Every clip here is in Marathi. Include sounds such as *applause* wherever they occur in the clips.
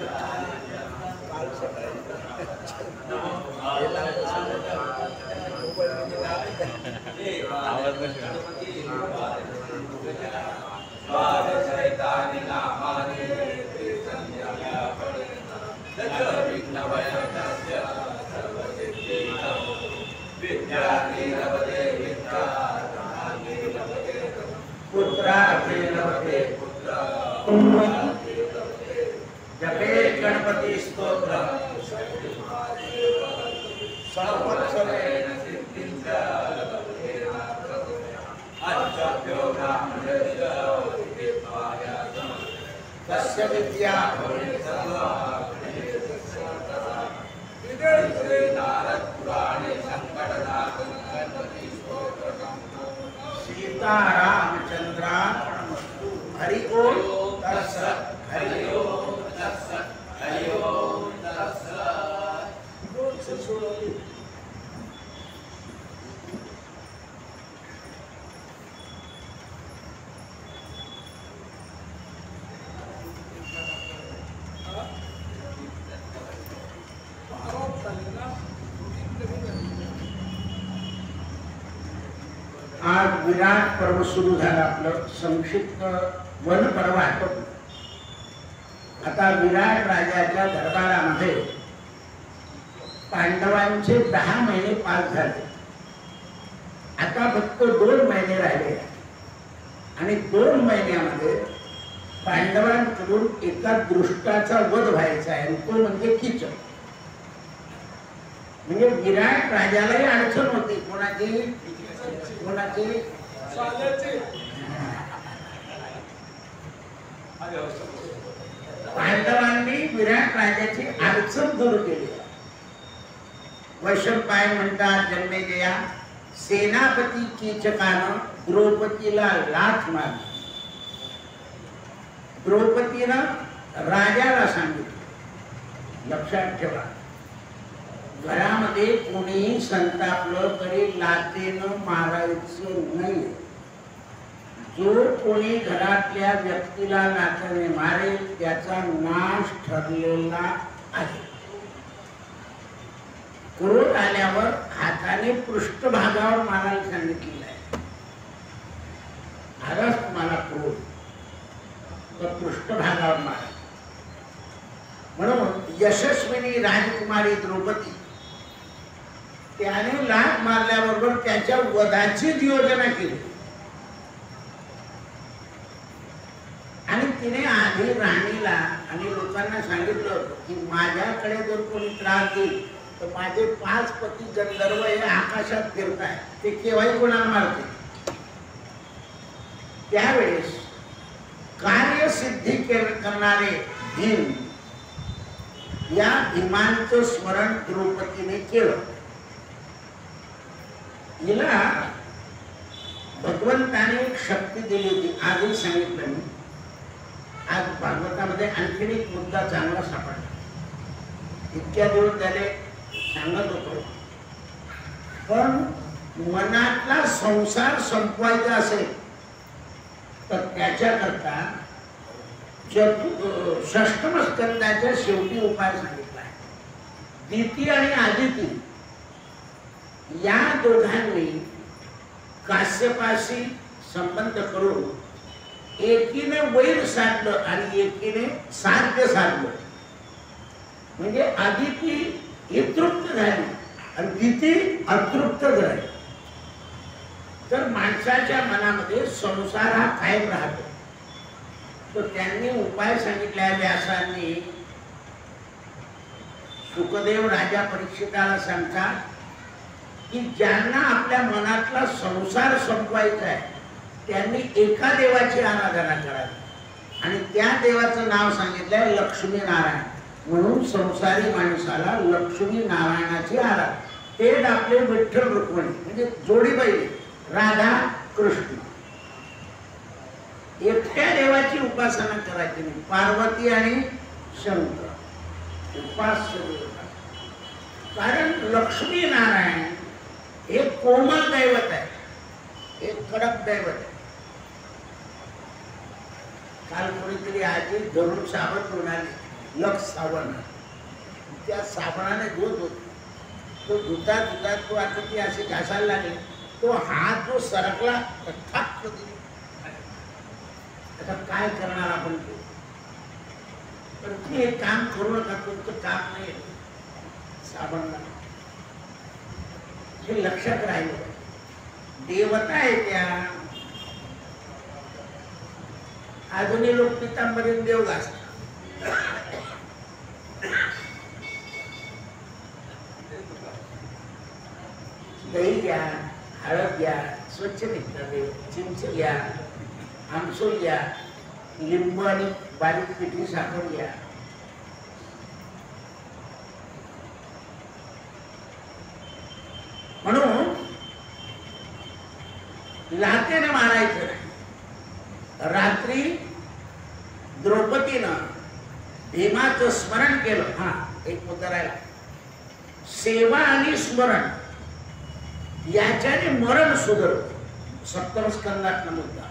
काल तस्य विद्या सीतारामचंद्रा हरि ओम तत्सत हरि ओम तत्सत हरि ओम तत्सत आज विराट पर्व सुरू झालं आपलं. संक्षिप्त वन पर्व आटोपलं आता विराट राजाच्या दरबारामध्ये पांडवांचे दहा महिने पास झाले. आता फक्त दोन महिने राहिले. आणि दोन महिन्यामध्ये पांडवांकडून एका दृष्टाचा वध व्हायचा आहे. आणि तो म्हणजे किचक म्हणजे विराट राजालाही अडचण होती. कोणाची कोणाची? पांडवांनी विराट राजाची अडचण दूर केली. वैशंपाय म्हणतात जन्मेजया सेनापती कीचकानं द्रौपदीला लाथ मारली. द्रौपदीनं राजाला सांगितलं. लक्षात ठेवा. घरामध्ये कोणीही संतापलं तरी लातेनं मारायचं नाही. जो कोणी घरातल्या व्यक्तीला लाथाने मारेल त्याचा नाश ठरलेला आहे. क्रोध आल्यावर हाताने पृष्ठभागावर मारायला सांगितलेलं आहे. आलाच तुम्हाला क्रोध. तर पृष्ठभागावर मारा. म्हणून यशस्विनी राजकुमारी द्रौपदी त्याने लाट मारल्याबरोबर त्याच्या वधाचीच योजना केली. आणि तिने आधी राणीला आणि लोकांना सांगितलं होतं की माझ्याकडे जर कोणी त्रास देईल तर माझे पाच पती गंधर्व हे आकाशात फिरताय ते केव्हाही कोणाला मारते त्यावेळेस कार्यसिद्धी करणारे भीम या भीमांचं स्मरण द्रौपदीने केलं. हिला भगवंताने एक शक्ती दिली होती. आजही सांगितलं मी. आज भागवतामध्ये आणखीन एक मुद्दा चांगला सापडला. इतक्या दिवस त्याने सांगत होतो. पण मनातला संसार संपवायचा असेल तर त्याच्याकरता चतु षष्टम स्कंदाच्या शेवटी उपाय सांगितला आहे. दिती आणि आदिती. या दोघांनी काश्यपाशी संबंध करून एकीने वैर साधलं आणि एकीने साध्य साधलं म्हणजे आदिती ही तृप्त झाली आणि दिती अतृप्त झाली. तर माणसाच्या मनामध्ये संसार हा कायम राहतो. तर त्यांनी उपाय सांगितला व्यासांनी सुखदेव राजा परीक्षिताला सांगतात की ज्यांना आपल्या मनातला संसार संपवायचा आहे त्यांनी एका देवाची आराधना करावी. आणि त्या देवाचं नाव सांगितलंय लक्ष्मी नारायण म्हणून संसारी माणसाला लक्ष्मी नारायणाची आराधना. ते आपले विठ्ठल रुक्मिणी म्हणजे जोडी राधा कृष्ण. एकट्या देवाची उपासना करायची नाही. पार्वती आणि शंकर. उपास कारण लक्ष्मी नारायण हे कोमल दैवत आहे. एक कडक दैवत आहे. काल कोणीतरी आजी धरून साबण म्हणाली लक्ष साबण. त्या साबणाने धुत होत. तो धुता धुता तो आता ती अशी घासायला लागले. तो हात जो सरकला तर ठक आता काय करणार आपण ते? तर ते हे काम करू नका तुमचं काम नाही साबण हे लक्षात राहिलं. देवता आहे त्या. अजूनही लोक पितांबरीत देव घासतात. दही घ्या हळद घ्या स्वच्छ निघतात ते चिंच घ्या आमसूल घ्या लिंबू आणि बारीक पिठी साखर घ्या. म्हणून लातेने मारायचं नाही. रात्री द्रौपदीनं भीमाचं स्मरण केलं. हा एक मुद्दा राहिला. सेवा आणि स्मरण याच्याने मरण सुधरत. सप्तम स्कंदातला मुद्दा.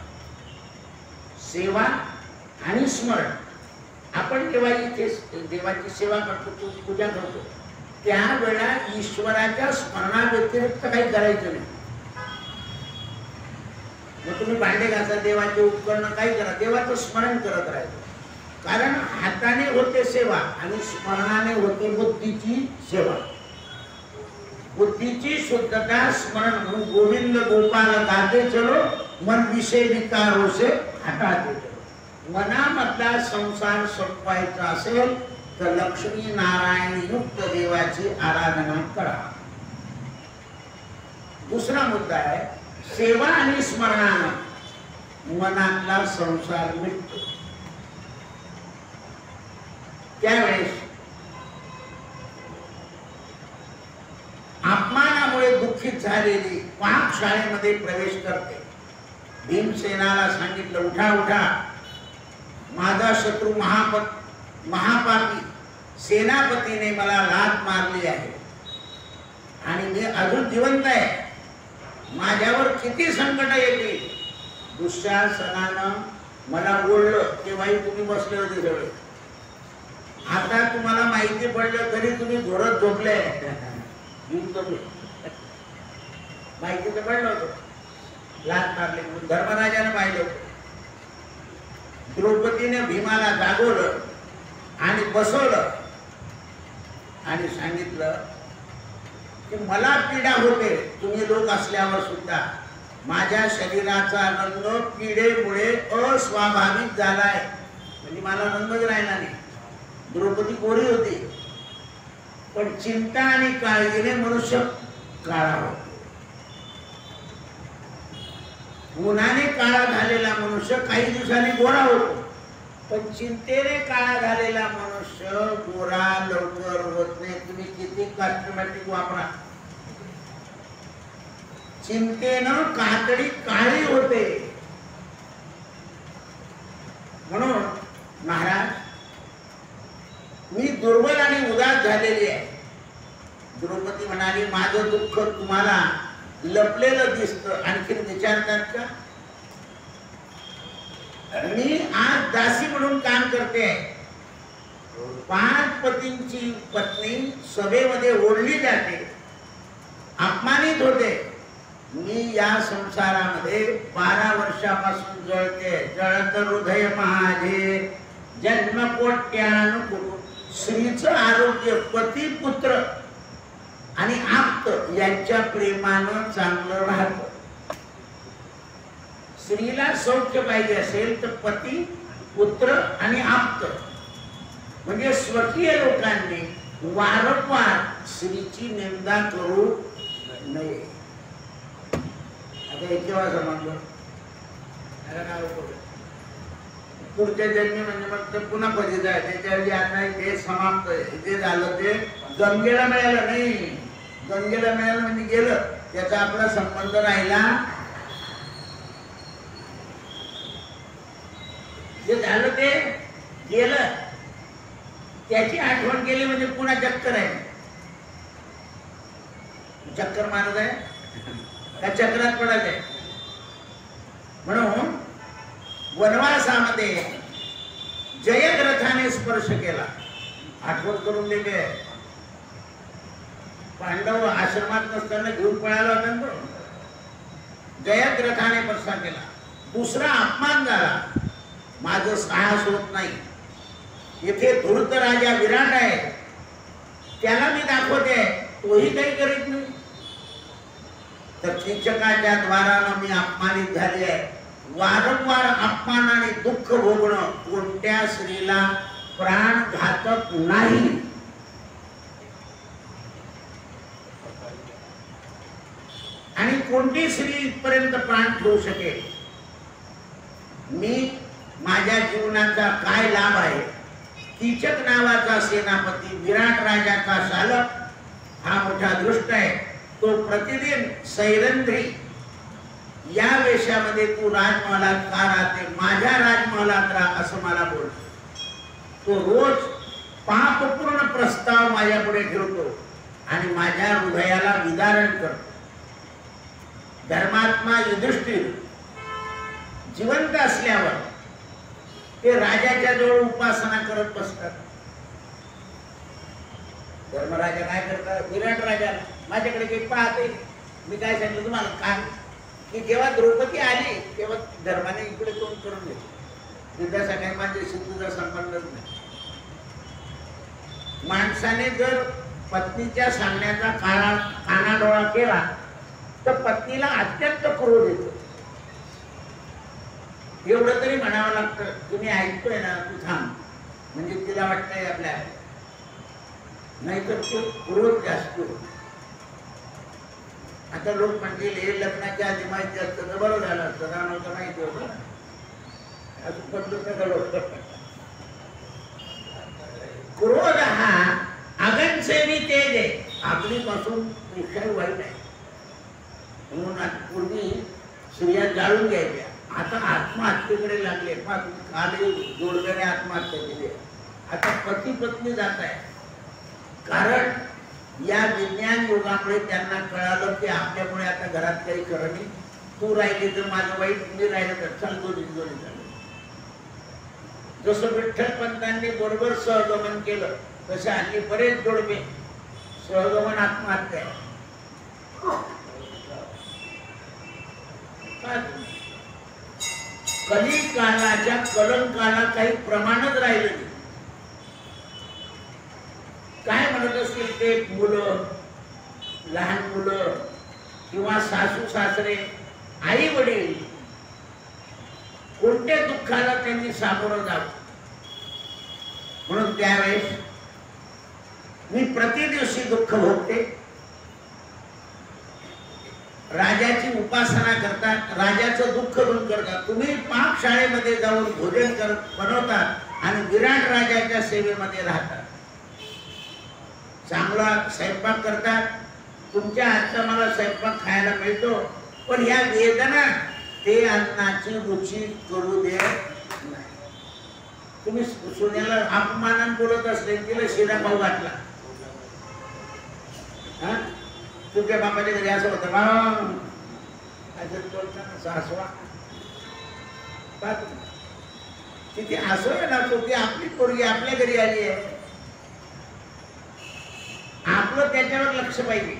सेवा आणि स्मरण. आपण जेव्हा इथे देवाची सेवा करतो पूजा करतो. त्यावेळा ईश्वराच्या स्मरणाव्यतिरिक्त काही करायचं नाही. मग तुम्ही भांडे घासा देवाचे उपकरण काही करा देवाचं स्मरण करत राहायचं. कारण हाताने होते सेवा आणि स्मरणाने होते बुद्धीची सेवा. बुद्धीची शुद्धता स्मरण म्हणून गोविंद गोपाल गाते चलो मन विषय विकार से हटाते चलो मनामधला संसार संपवायचा असेल तर लक्ष्मी नारायण युक्त देवाची आराधना करा. दुसरा मुद्दा आहे सेवा आणि स्मरणानं मनातला संसार मिटतो. त्यावेळेस अपमानामुळे दुःखित झालेली पाप शाळेमध्ये प्रवेश करते. भीमसेनाला सांगितलं उठा उठा. माझा शत्रू महापत महापापी सेनापतीने मला लात मारली आहे. आणि मी अजून जिवंत आहे. माझ्यावर किती संकट येतील? दुःशासनानं मला बोललं तेव्हाही तुम्ही बसले होते सगळे. आता तुम्हाला माहिती पडलं तरी तुम्ही घोरत झोपले. माहिती तर पडलं होतं. लात मारले म्हणून धर्मराजाने पाहिलं होतं. द्रौपदीने भीमाला जागवलं. आणि बसवलं. आणि सांगितलं की मला पीडा होते. तुम्ही लोक असल्यावर सुद्धा माझ्या शरीराचा रंग पिढेमुळे अस्वाभाविक झालाय. म्हणजे मला रंगच राहिला नाही. द्रौपदी कोरी होती. पण चिंता आणि काळजीने मनुष्य काळा होतो. उन्हाने काळा झालेला मनुष्य काही दिवसांनी गोरा होतो. पण चिंतेने काळा झालेला मनुष्य गोरा लवकर होत नाही. तुम्ही किती कॉस्मेटिक वापरा. चिंतेनं कातडी काळी होते. म्हणून महाराज मी दुर्बल आणि उदास झालेली आहे. द्रौपदी म्हणाली माझं दुःख तुम्हाला लपलेलं दिसतं. आणखीन विचारतात का मी आज दासी म्हणून काम करते. पाच पतींची पत्नी सभेमध्ये ओढली जाते. अपमानित होते. मी या संसारामध्ये बारा वर्षापासून जळते. जळत हृदय महाजे. जन्मपोट्यानुकुल स्त्रीचं आरोग्य पती पुत्र आणि आप्त यांच्या प्रेमानं चांगलं राहतं. स्त्रीला सौख्य पाहिजे असेल तर पती पुत्र आणि आप्त. म्हणजे स्वकीय लोकांनी वारंवार स्त्रीची निंदा करू नये. आता एक केव्हा समजलं काय पुढच्या जन्मी म्हणजे मग ते पुन्हा कधी जाय. त्याच्याऐवजी आता ते समाप्त आहे. जे झालं ते गंगेला मिळालं नाही. गंगेला मिळालं म्हणजे गेलं. त्याचा आपला संबंध राहिला जे झालं ते गेलं. त्याची आठवण केली म्हणजे पुन्हा चक्कर आहे. चक्कर मारत आहे. का चक्रात पडत आहे. म्हणून वनवासामध्ये जयद्रथाने स्पर्श केला. आठवण करून देते. पांडव आश्रमात नसताना घेऊन पळाला होता ना तो. जयद्रथाने केला. दुसरा अपमान झाला. माझं साहस होत नाही. इथे धूर्त राजा विराट आहे. त्याला मी दाखवते तोही काही करीत नाही. तर शिक्षकाच्या द्वारानं मी अपमानित झाले आहे. वारंवार अपमान आणि दुःख भोगणं कोणत्या स्त्रीला प्राणघातक नाही. आणि कोणती स्त्री इथपर्यंत प्राण ठेवू शकेल? मी माझ्या जीवनाचा काय लाभ आहे? किचक नावाचा सेनापती विराट राजाचा चालक हा मोठा दृष्ट आहे. तो प्रतिदिन सैरंध्री या वेशामध्ये तू राजमहालात का राहते? माझ्या राजमहालात राहा असं मला बोल. तो रोज पापपूर्ण प्रस्ताव माझ्यापुढे ठेवतो आणि माझ्या हृदयाला विदारण करतो. धर्मात्मा युधिष्ठिर जिवंत असल्यावर ते राजाच्या जवळ उपासना करत बसतात. धर्मराजा काय करतात? विराट राजा. माझ्याकडे काही पाहते मी काय सांगितलं तुम्हाला? काय की जेव्हा द्रौपदी आली तेव्हा धर्माने इकडे तोंड करून घेतलं. युद्धासाठी माझ्याशी तुझा संबंधच नाही. माणसाने जर पत्नीच्या सांगण्याचा काना कानाडोळा केला तर पत्नीला अत्यंत क्रोध येतो. एवढं तरी म्हणावं लागतं. तुम्ही ऐकतोय ना तू थांब. म्हणजे तिला वाटतंय आपल्या. नाहीतर तो क्रोध जास्त. आता लोक म्हणतील हे लग्नाच्या आधी माहिती असतं तर बरं झालं असतं. ना नव्हतं माहिती होतं असं पडलं तर घडवलं. क्रोध हा अगनसेवी तेज आहे. आपलीपासून पेक्षाही वाईट आहे. म्हणून आता पूर्वी स्त्रिया जाळून घ्यायच्या. आता आत्महत्येकडे लागले. पहा काल जोडव्याने आत्महत्या केली आता पती पत्नी जात आहे. कारण या विज्ञान युगामुळे त्यांना कळालं की आपल्यामुळे आता घरात काही खरं नाही. तू राहिली तर माझं वाईट मी राहिलं तर चल दोन्ही दोन्ही झालं. जसं विठ्ठल पंतांनी बरोबर सहगमन केलं तसे हल्ली बरेच जोडवे सहगमन आत्महत्या. कली काळाच्या कलंकाला काही प्रमाणच राहिलं नाही. काय म्हणत असतील ते मुलं लहान मुलं किंवा सासू सासरे आई वडील कोणत्या दुःखाला त्यांनी सामोरं जावं? म्हणून त्यावेळेस मी प्रति दिवशी दुःख भोगते. राजाची उपासना करतात राजाचं दुःख दूर करतात तुम्ही पाकशाळेमध्ये जाऊन भोजन कर बनवतात आणि विराट राजाच्या सेवेमध्ये राहतात चांगला स्वयंपाक करतात तुमच्या हातचा मला स्वयंपाक खायला मिळतो पण या वेदना ते अन्नाची रुची करू दे नाही. तुम्ही सोन्याला अपमानान बोलत असले तिला शिरा भाऊ घातला हा? तुमच्या बापाच्या घरी असं होतं? असं बोलता ना, सासवा पहा तिथे ना तो ती आपली पोरगी आपल्या घरी आली आहे. आपलं त्याच्यावर लक्ष पाहिजे.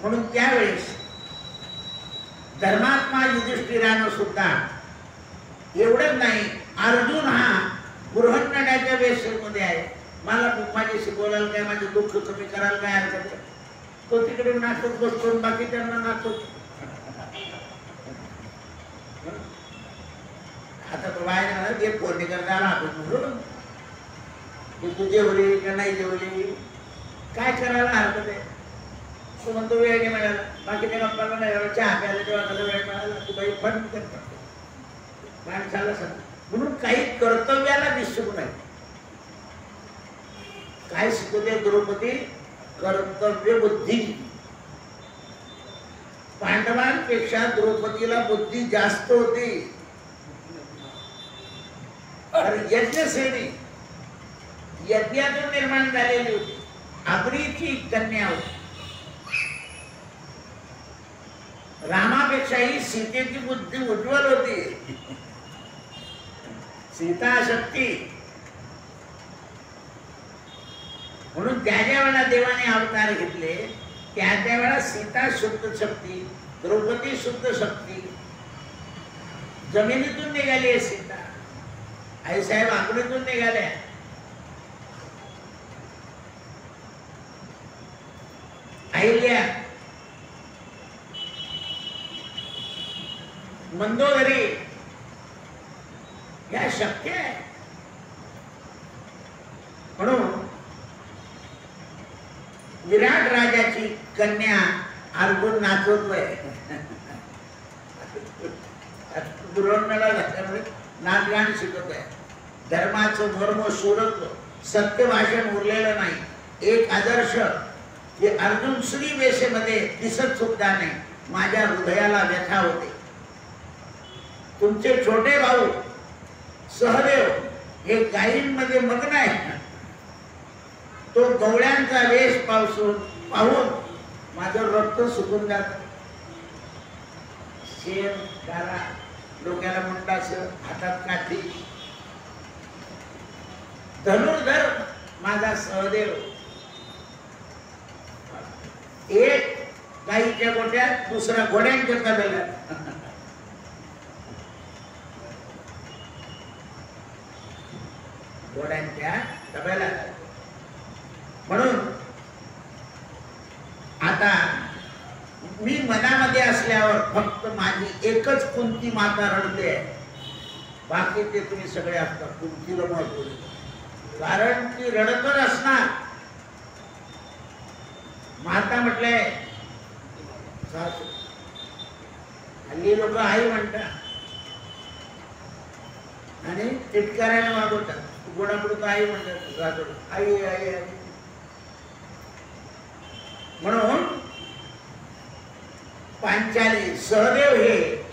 म्हणून त्यावेळेस धर्मात्मा युधिष्ठिरानं सुद्धा एवढंच नाही अर्जुन हा बृहन्नड्याच्या वेशमध्ये आहे. मला माझ्याशी शिकवलाल काय माझे दुःख कमी करायला काय हरकत तो तिकडे नाचत बसतो बाकी त्यांना नाचतो. आता तो बाहेर गेला, एक फोडणी करताना आपण म्हणून की तू जेवली का नाही जेवली काय करायला हरकत आहे? तो म्हणतो वेळ नाही मिळाला. बाकी त्या गप्पाला नाही झाला चहा प्यायला जेव्हा त्याला वेळ मिळाला तू बाई फंड करतो माणसाला सांग. म्हणून काही कर्तव्याला विसरू नाही. काय शिकवते द्रौपदी? कर्तव्य बुद्धी पांडवांपेक्षा द्रौपदीला बुद्धी जास्त होती। यज्ञसेनी यज्ञातून निर्माण झालेली होती। अग्नीची कन्या होती। रामापेक्षाही सीतेची बुद्धी उज्ज्वल होती। सीता शक्ती। म्हणून त्या ज्या वेळेला देवाने अवतार घेतले त्या त्या वेळा सीता शुद्ध शक्ती द्रौपदी शुद्ध शक्ती जमिनीतून निघाली आहे सीता. आईसाहेब आकडीतून निघाल्या. अहिल्या मंदोदरी. या शक्य आहे. म्हणून विराट राजाची कन्या अर्जुन नाचवतोय दुर्वंडाला झाल्यामुळे नाचगाण शिकत आहे धर्माचं धर्म सोडतो सत्य भाषण उरलेलं नाही. एक आदर्श जे अर्जुन श्री वेशेमध्ये दिसत सुद्धा नाही माझ्या हृदयाला व्यथा होते. तुमचे छोटे भाऊ सहदेव हे गायींमध्ये मग्न आहे तो गवळ्यांचा वेश पावसून पाहून माझं रक्त सुकून जात. शेण गारा डोक्याला मुंडास हातात काठी. धनुर्धर माझा सहदेव. एक गाईच्या गोट्यात दुसरा घोड्यांच्या कदल्यात. घोड्यांच्या डब्याला म्हणून आता मी मनामध्ये असल्यावर फक्त माझी एकच कुंती माता रडते. बाकी ते तुम्ही सगळे असता कुंतीला महत्त्व कारण ती रडतच असणार. माता म्हटलंय सासू हल्ली लोक आई म्हणतात. आणि टिटकारायला मागवतात गोडापुढं आई म्हणतात सासू आई आई आई. म्हणून पांचाली सहदेव हे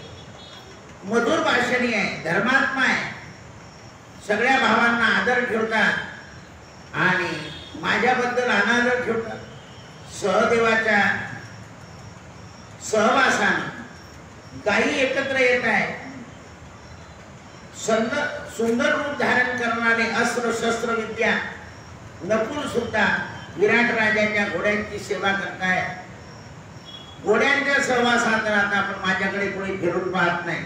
मधुर भाषणी आहे धर्मात्मा आहे. सगळ्या भावांना आदर ठेवतात आणि माझ्याबद्दल अनादर ठेवतात. सहदेवाच्या सहवासानं गायी एकत्र येत आहे. सुंदर सुंदर रूप धारण करणारे अस्त्र शस्त्र विद्या नकुल सुद्धा विराट राजाच्या घोड्यांची सेवा करताय. घोड्यांच्या सहवासात राहता पण माझ्याकडे कोणी फिरून पाहत नाही.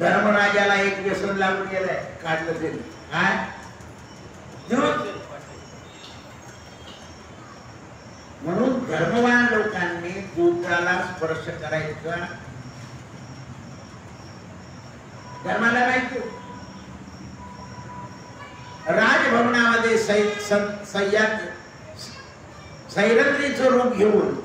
धर्मराजाला एक व्यसन लागून गेलंय काढलं ते काय? म्हणून धर्मवान लोकांनी दूताला स्पर्श करायचा. धर्माला माहिती राजभवनामध्ये सै- सं- सह्याद रूप घेऊन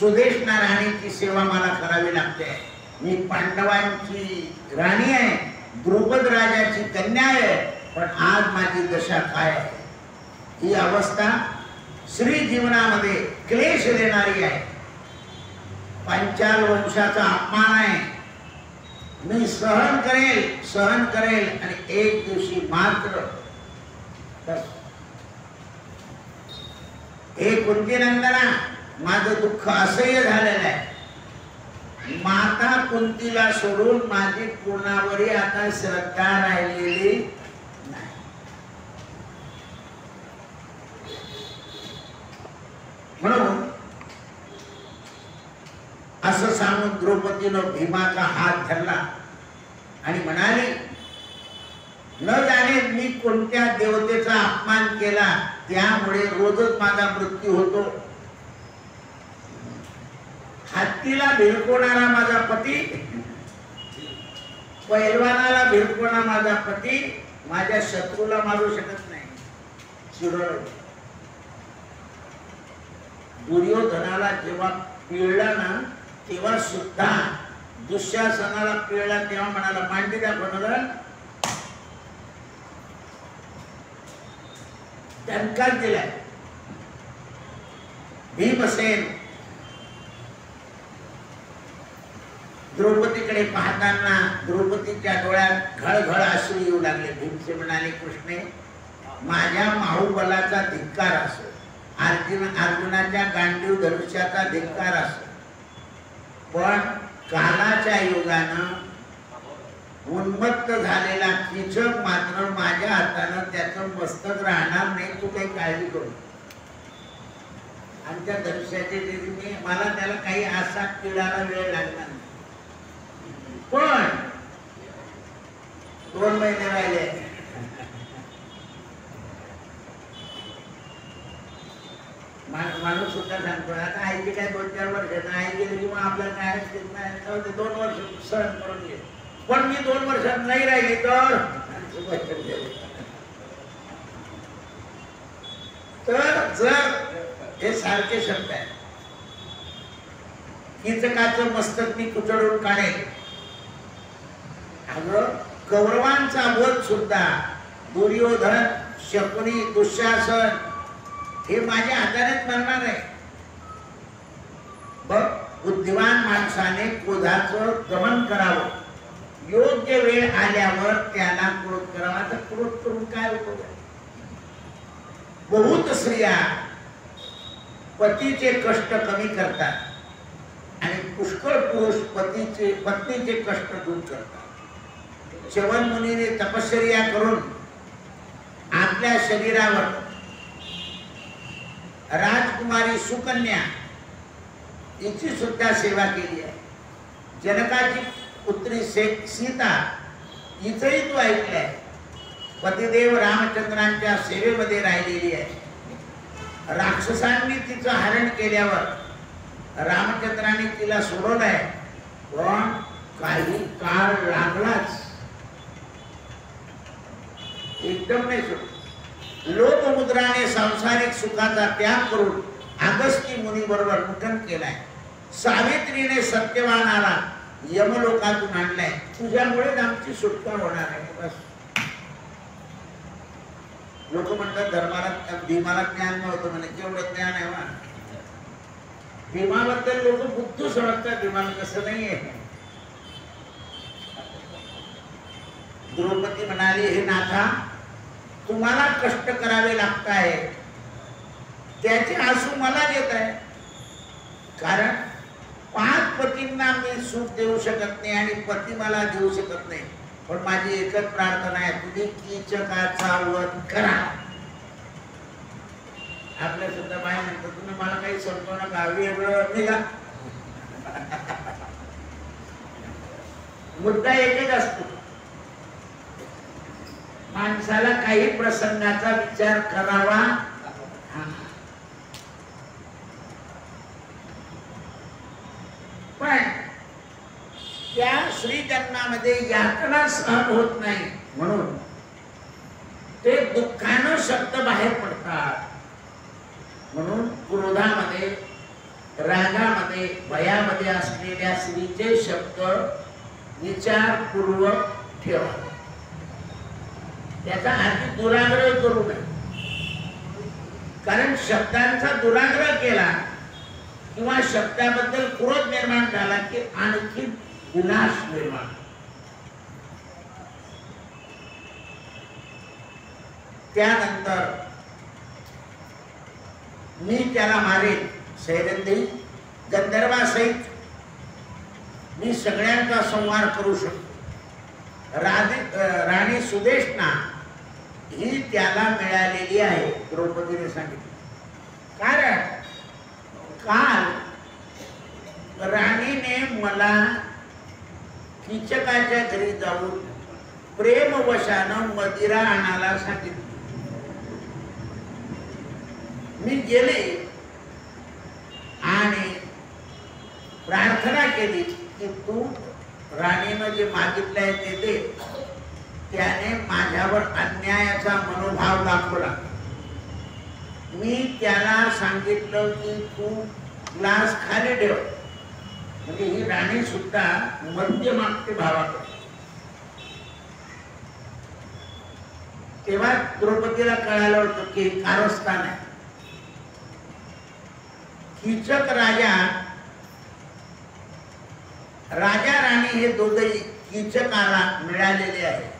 सुदेश नारायणीची सेवा मला करावी लागते. मी पांडवांची राणी आहे द्रुपद राजाची कन्या आहे पण आज माझी दशा काय आहे? ही अवस्था श्री जीवनामध्ये क्लेश देणारी आहे. पंचाल वंशाचा अपमान आहे. मी सहन करेल सहन करेल आणि एक दिवशी मात्र हे कुंतीनंदना माझं दुःख असह्य झालेलं आहे. माता कुंतीला सोडून माझी कुणावरही आता श्रद्धा राहिलेली नाही. म्हणून असं सांगून द्रौपदीनं भीमाचा हात धरला आणि म्हणाली न जाणे मी कोणत्या देवतेचा अपमान केला त्यामुळे रोजच माझा मृत्यू होतो. हत्तीला भिरकवणारा माझा पती पैलवानाला भिरकवणारा माझा पती माझ्या शत्रूला मारू शकत नाही. चिरळ दुर्योधनाला जेव्हा पिळला ना तेव्हा सुद्धा दुःशासनाला पिळला तेव्हा म्हणाला मांडी द्या त्यांकाच दिलाय भीमसेन द्रौपदीकडे पाहताना द्रौपदीच्या डोळ्यात घळघळ अश्रू येऊ लागले. भीमसे म्हणाले कृष्णे माझ्या माहुबलाचा धिक्कार असो. अर्जुन अर्जुनाच्या गांडीव धनुष्याचा धिक्कार असो. पण कालाच्या युगानं उन्मत्त झालेला किचक मात्र माझ्या हातानं त्याचं मस्तक राहणार नाही तू काही काळजी करू आमच्या आणि त्या मी मला त्याला काही असा किडाला वेळ लागणार नाही. पण दोन महिने राहिले. मा- माणूस सुद्धा सांगतो आता आईची काय दोन चार वर्ष आई गेली किंवा आपल्याला काय दोन वर्ष सहन करून घे. पण मी दोन वर्षात नाही राहिली तर? तर जर हे सारखे शब्द आहे किचकाचं मस्तक मी कुचडून काढेल अगं कौरवांचा वध सुद्धा दुर्योधन शकुनी दुःशासन हे माझ्या हातानेच मरणार आहे. बघ बुद्धिवान माणसाने क्रोधाचं दमन करावं. योग्य वेळ आल्यावर त्याला क्रोध करावा तर क्रोध करून काय उपयोग बहुत स्त्रिया पतीचे कष्ट कमी करतात आणि पुष्कळ पुरुष पतीचे पत्नीचे कष्ट दूर करतात. चवन मुनीने तपश्चर्या करून आपल्या शरीरावर राजकुमारी सुकन्या हिची सुद्धा सेवा केली आहे. जनकाची पुत्री सीता हिचंही तू ऐकलंय. पतिदेव रामचंद्रांच्या सेवेमध्ये राहिलेली आहे. राक्षसांनी तिचं हरण केल्यावर रामचंद्रांनी तिला सोडवलंय. पण काही काळ लागलाच. एकदम नाही सोड लोकमुद्राने सांसारिक सुखाचा त्याग करून अगस्ती मुनी बरोबर मुठन केलाय. सावित्रीने सत्यवानाला यमलोकातून आणलाय. तुझ्यामुळेच आमची सुटका होणार आहे. बस. लोक म्हणतात धर्माला भीमाला ज्ञान नव्हतं म्हणे. केवढं ज्ञान आहे वा. भीमाबद्दल लोक बुद्ध समजतात भीमाला कसं नाहीये. द्रौपदी म्हणाली हे नाथा तुम्हाला कष्ट करावे लागत आहे त्याचे आसू मला देत आहे कारण पाच पतींना मी सुख देऊ शकत नाही आणि पती मला देऊ शकत नाही. पण माझी एकच प्रार्थना आहे तुम्ही कीचकाचा वध करा. आपल्या सुद्धा बाय म्हणतो तुम्ही मला काही समजू नका वेगळं निघा. *laughs* मुद्दा एकच असतो. माणसाला काही प्रसंगाचा विचार करावा हा. पण त्या म्हणजे यातना सहन होत नाही. म्हणून ते दुःखानं शब्द बाहेर पडतात. म्हणून क्रोधामध्ये रागामध्ये भयामध्ये असलेल्या स्त्रीचे शब्द विचारपूर्वक ठेवा. त्याचा आधी दुराग्रह करू नये. कारण शब्दांचा दुराग्रह केला किंवा शब्दाबद्दल क्रोध निर्माण झाला की आणखी विनाश निर्माण त्यानंतर मी त्याला मारेन सैरंदी गंधर्वासहित मी सगळ्यांचा संहार करू शकतो. राधे राणी सुदेशना ही त्याला मिळालेली आहे द्रौपदीने सांगितलं. कारण काल राणीने मला किचकाच्या घरी जाऊन प्रेमवशानं मदिरा आणायला सांगितलं. मी गेले आणि प्रार्थना केली की तू राणीनं जे म्हणजे मागितलंय ते दे. त्याने माझ्यावर अन्यायाचा मनोभाव दाखवला. मी त्याला सांगितलं की तू ग्लास खाली ठेव. म्हणजे ही राणी सुद्धा मध्य मागते भावाकडे तेव्हा द्रौपदीला कळालं होतं की कारस्थान आहे. किचक राजा राजा राणी हे दोघही किचकाला मिळालेले आहे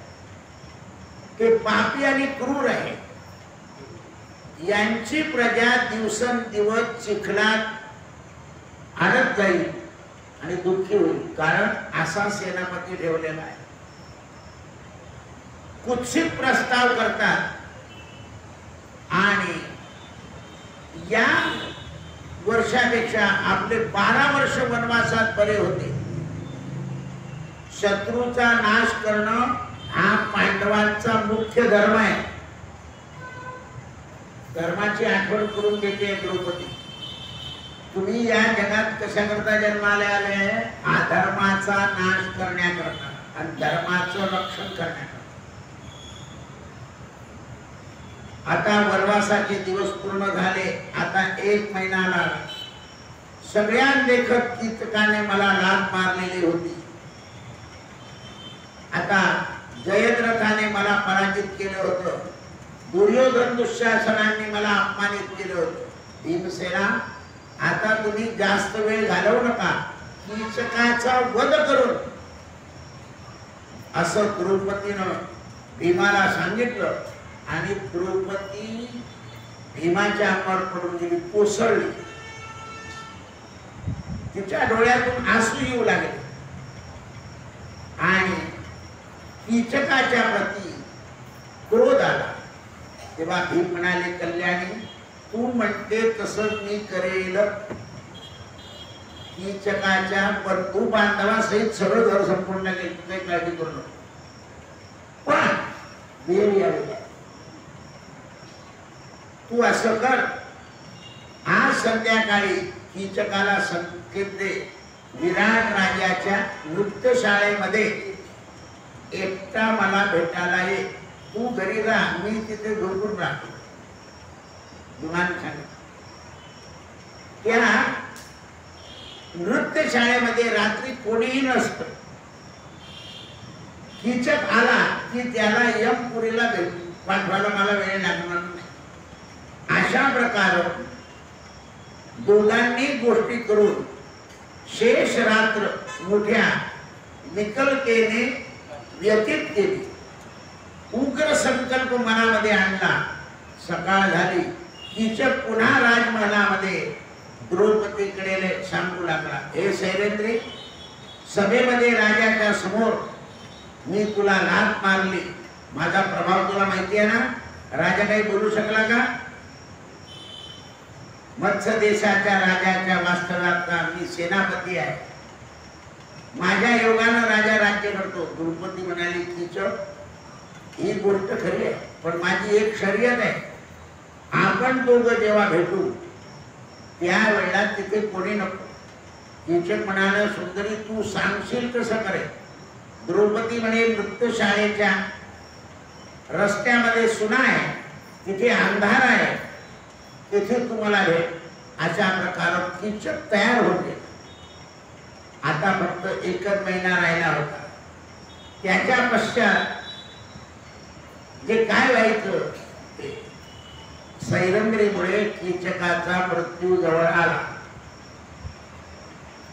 ते पापी आणि क्रूर आहे यांची प्रजा दिवसेंदिवस चिखलात आणत जाईल. आणि दुःखी होईल. कारण असा सेनापती ठेवलेला आहे. कुत्सित प्रस्ताव करतात. आणि या वर्षापेक्षा आपले बारा वर्ष वनवासात बरे होते. शत्रूचा नाश करणं हा पांडवांचा मुख्य धर्म आहे. धर्माची आठवण करून देते द्रौपदी. तुम्ही या जगात कशाकरता जन्माला आले हा धर्माचा नाश करण्याकरता आणि धर्माचं रक्षण करण्याकरता. आता वनवासाचे दिवस पूर्ण झाले आता एक महिना लागला. सगळ्या लेखक कीर्तकाने मला लात मारलेली होती. आता जयद्रथाने मला पराजित केलं होतं. दुर्योधन दुःशासनाने मला अपमानित केलं होतं. भीमसेना आता तुम्ही जास्त वेळ घालवू नका. कीचकाचा वध करून. असं द्रौपदीनं भीमाला सांगितलं आणि द्रौपदी भीमाच्या अंगावर पडून गेली कोसळली. तिच्या डोळ्यातून आसू येऊ लागले. आणि कीचकाच्या प्रती क्रोध आला. तेव्हा भीम म्हणाले कल्याणी तू म्हणते तसं मी करेल. कीचकाच्या बंधू बांधवासहित सगळं घर संपूर्ण केलं काही काळजी करू नको. पण देव यावे तू असं कर. आज संध्याकाळी कीचकाला संकेत दे. विराट राजाच्या नृत्यशाळेमध्ये एकटा मला भेटायला ये. तू घरी राहा मी तिथे झोपून राहतो. विमान या नृत्य शाळेमध्ये रात्री कोणीही नसत. किचक आला की त्याला यमपुरीला पाठवायला मला वेळ लागणार नाही. अशा प्रकार दोघांनी गोष्टी करून शेष रात्र मोठ्या निकलकेने व्यतीत केली. उग्र संकल्प मनामध्ये आणला. सकाळ झाली. कीचक पुन्हा राजमहालामध्ये द्रौपदीकडे सांगू लागला हे सैरेंद्री सभेमध्ये राजाच्या समोर मी तुला लात मारली. माझा प्रभाव तुला माहिती आहे ना? राजा काही बोलू शकला का? मत्स्य देशाच्या राजाच्या वास्तव्यातला मी सेनापती आहे. माझ्या योगानं राजा राज्य करतो. द्रौपदी म्हणाली कीचक ही गोष्ट खरी आहे पण माझी एक शर्यत आहे. आपण दोघं जेव्हा भेटू त्यावेळेला तिथे कोणी नको. तिचे म्हणाले सुंदरी तू सांगशील कसं करे द्रौपदी म्हणे नृत्यशाळेच्या रस्त्यामध्ये सुना आहे तिथे अंधार आहे तिथे तुम्हाला भेट. अशा प्रकार किचक तयार होते आता फक्त एकच महिना राहिला होता. त्याच्या पश्चात जे काय व्हायचं ते सैरंद्रीमुळे कीचकाचा मृत्यू जवळ आला.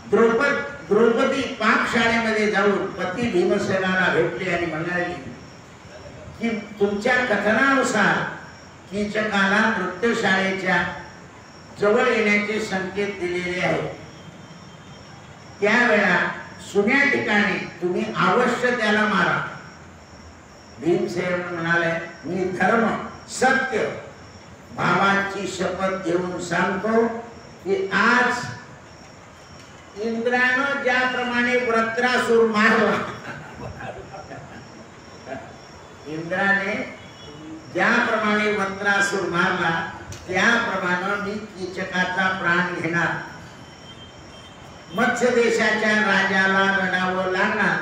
द्रौपद द्रौपदी पाकशाळेमध्ये जाऊन पती भीमसेनाला भेटली आणि म्हणाली की तुमच्या कथनानुसार कीचकाला नृत्यशाळेच्या जवळ येण्याचे संकेत दिलेले आहेत. त्यावेळा सुन्या ठिकाणी तुम्ही अवश्य त्याला मारा. भीमसेन म्हणाले मी धर्म सत्य भावाची शपथ घेऊन सांगतो की आज इंद्रानं ज्याप्रमाणे वृत्रासूर मारला इंद्राने ज्याप्रमाणे वक्रासूर मारला त्याप्रमाणे मी कीचकाचा प्राण घेणार. मत्स्य देशाच्या राजाला रडावं लागणार.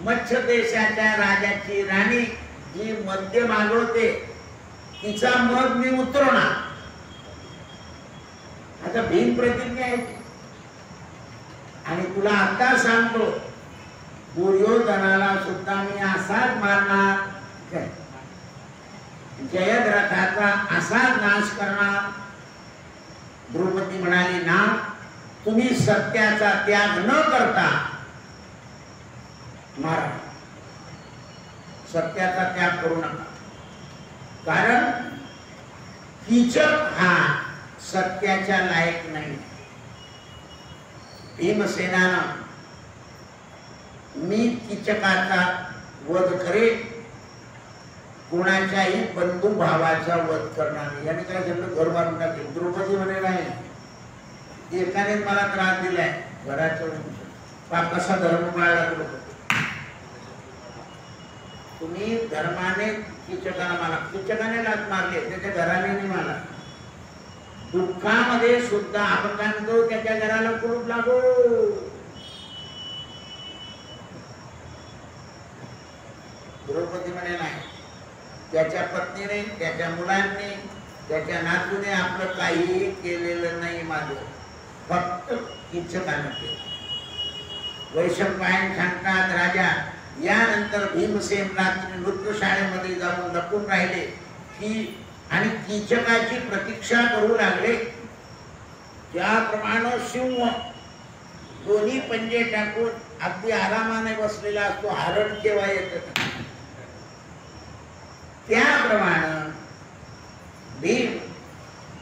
मत्स्य देशाच्या राजाची राणी जी मद्य मागवते तिचा मग मी उतरवणार. आता भीम प्रतिज्ञा आहे. आणि तुला आता सांगतो दुर्योधनाला सुद्धा मी असाच मारणार. जयद्रथाचा असाच नाश करणार. द्रौपदी म्हणाली ना तुम्ही सत्याचा त्याग न करता मारा. सत्याचा त्याग करू नका. कारण कीचक हा सत्याच्या लायक नाही. भीमसेनानं मी कीचकाचा वध करे कोणाच्याही बंधू भावाचा वध करणार नाही. याने काय केलं घर मारून टाकेल. द्रौपदी म्हणे नाही एकाने मला त्रास दिलाय. घराच्या बाप कसा धर्म पाळला तुम्ही धर्माने शिक्षकानं मला शिक्षकाने लाच मारली त्याच्या घराने मला दुःखामध्ये सुद्धा आपण काय म्हणतो त्याच्या घराला कुलूप लागो. द्रौपदी म्हणे नाही त्याच्या पत्नीने त्याच्या मुलांनी त्याच्या नातूने आपलं काही केलेलं नाही माझं फक्त इच्छकानं केलं. वैशंपायन सांगतात राजा यानंतर भीमसेन रात्री नृत्यशाळेमध्ये जाऊन लपून राहिले. की आणि कीचकाची प्रतीक्षा करू लागले. त्याप्रमाणे सिंह दोन्ही पंजे टाकून अगदी आरामाने बसलेला असतो हरण केव्हा येत? त्याप्रमाणे भीम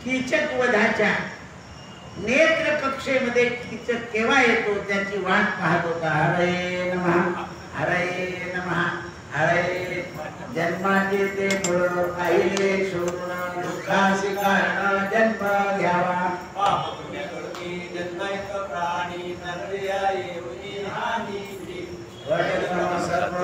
कीचक वधाच्या नेत्र कक्षेमध्ये कीचक केव्हा येतो? त्याची वाट पाहत होता. हरे नमः. हरये नम। हरये जन्माचे ते मूळ पाहिले शोधून कारण जन्म घ्यावा. पाप पुण्य कळती जन्मायक प्राणी नरया येऊनी हानी वडे सर्व